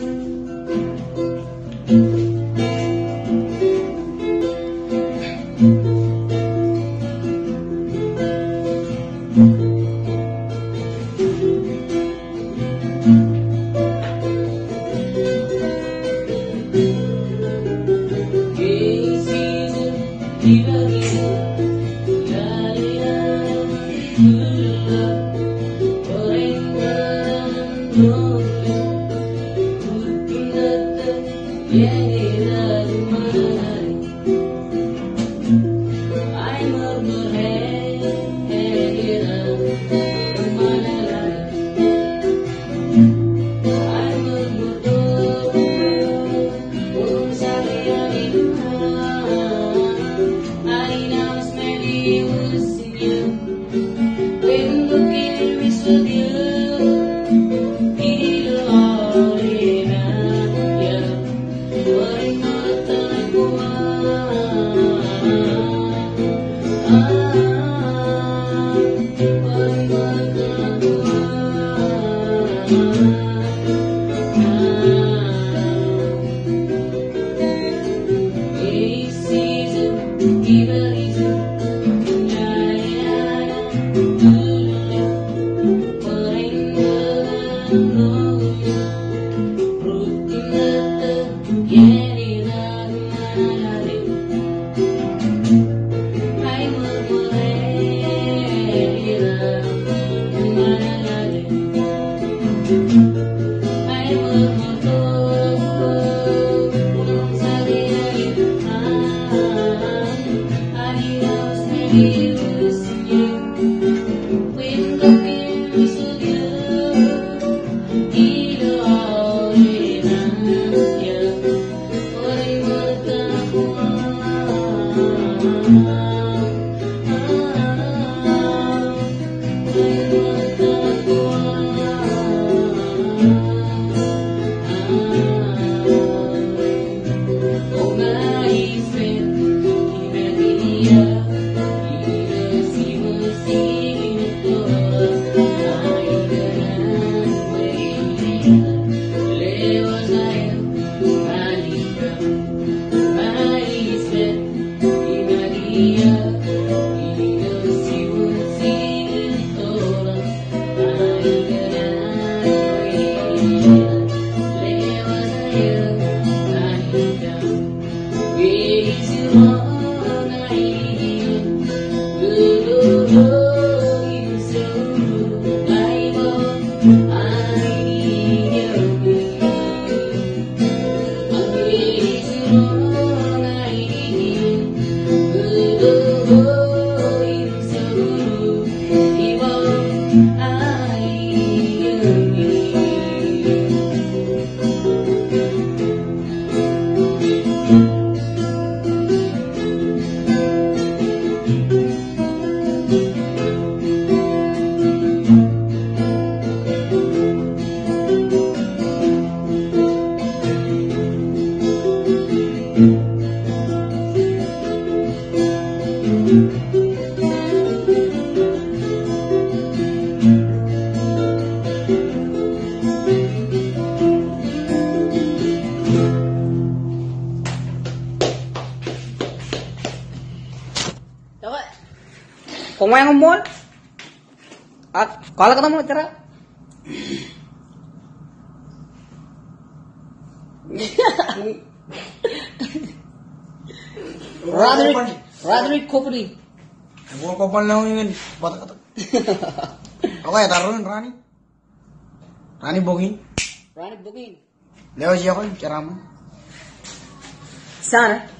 thank mm -hmm. you Yeah, yeah, yeah. Even easier. Kung may ngumon? At kala ka naman cara. Roderick, Roderick Kopri. Gua kopal na ingin bata kata. Okay, taruh Rani. Rani bogin. Roderick Bugin. Leo siya ko, charama. Sana.